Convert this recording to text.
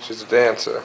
She's a dancer.